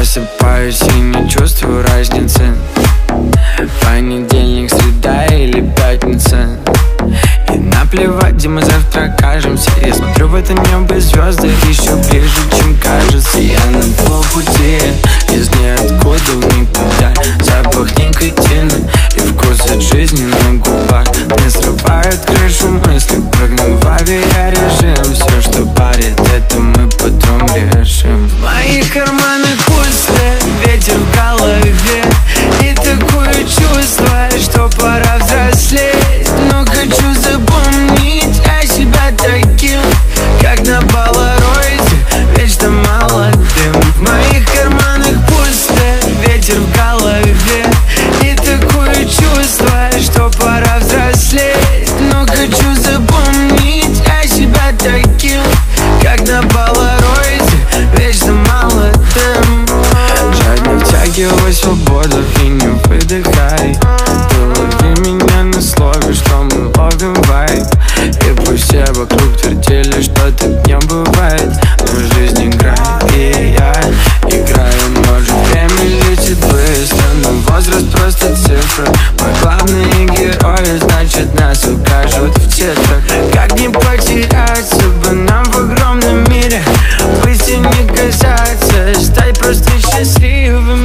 Просыпаюсь и не чувствую разницы. Понедельник, среда или пятница. И наплевать, где мы завтра окажемся. Я смотрю в это небо звезды еще ближе, чем кажется. Я на неба голове. И такое чувство, что пора взрослеть. Но хочу забыть Мы главные герои, значит нас укажут в титрах Как не потеряться бы нам в огромном мире? Пусть и не казаться, стать просто счастливым.